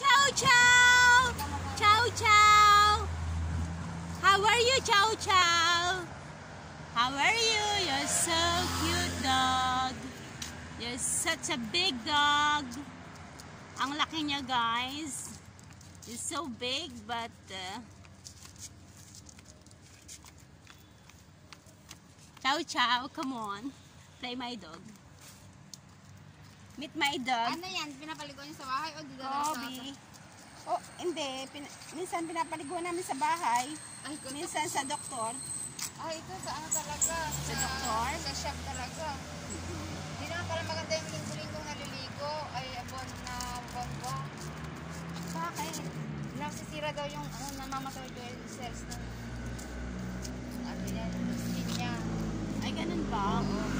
Chow Chow! Chow Chow! How are you, Chow Chow? How are you? You're so cute, dog. You're such a big dog. Ang laki niya, guys. It's so big, but... Uh, Chow Chow, come on. Play my dog. Meet my dog. Ano yan? Pinapaligo niyo sa bahay o didala sa... Hindi. Pin minsan pinapaliguan namin sa bahay. Ay, ko Minsan sa doktor. Ay, ito sa ano talaga? Sa doktor? Sa shop talaga. Hindi naman pala maganda yung linggo-linggong naliligo. Ay, abon na bonbon. Bakit? Nasisira daw yung ano, namamatay yung cells ng ano yan, yung skin niya. Ay, ganun ba? Oo.